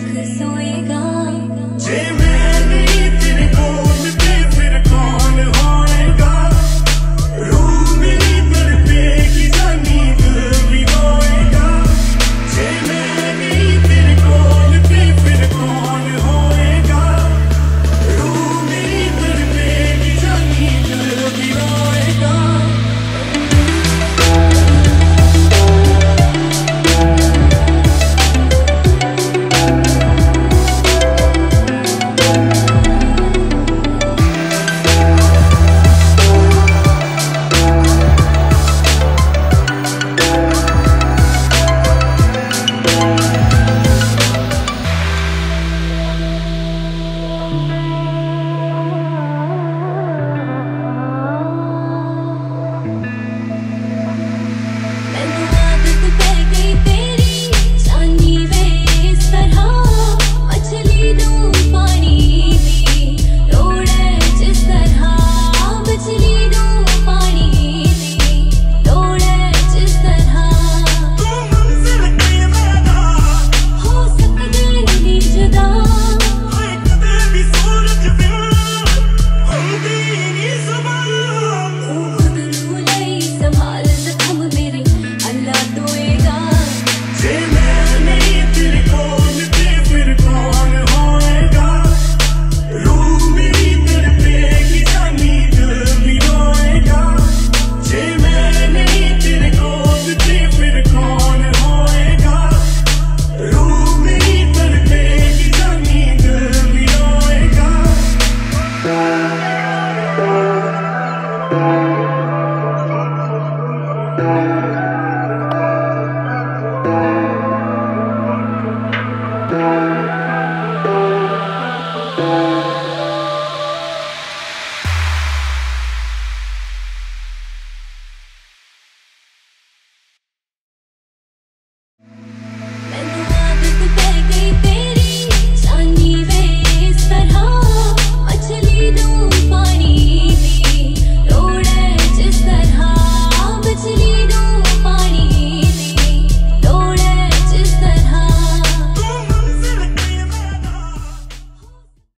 Cause we Música